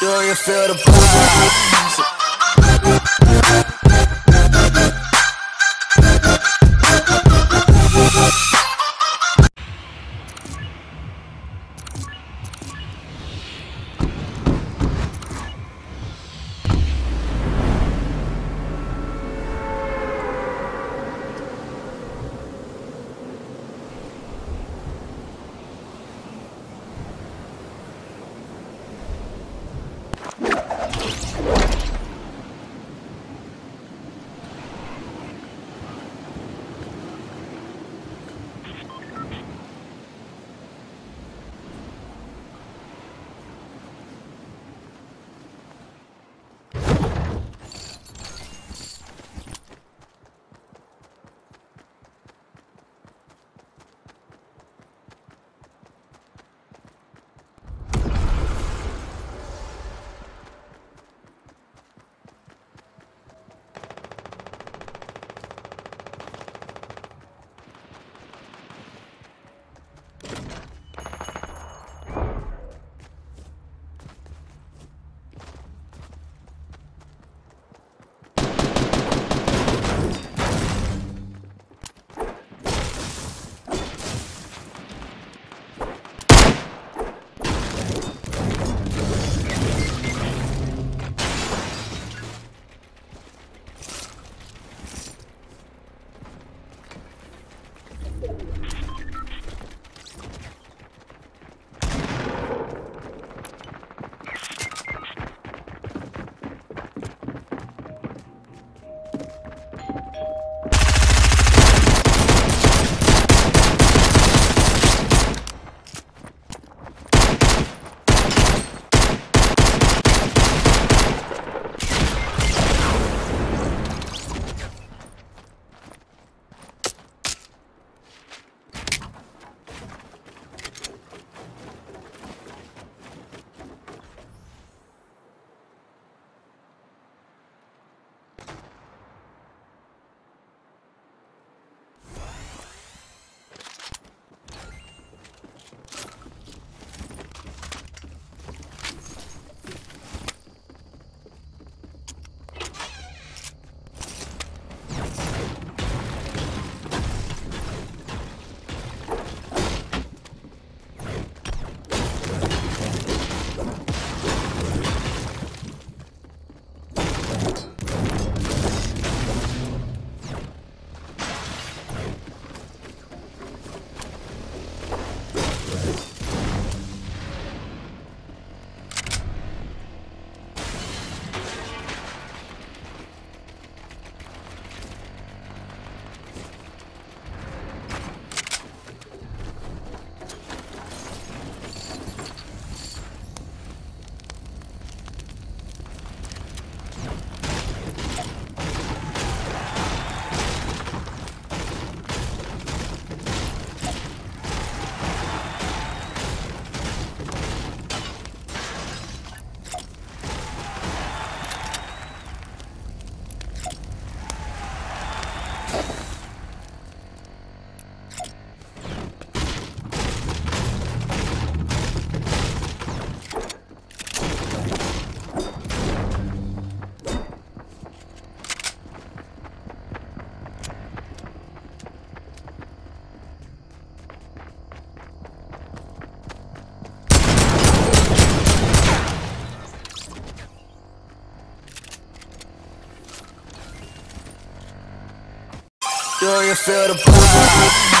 Do you feel the vibes? Do you feel the vibes?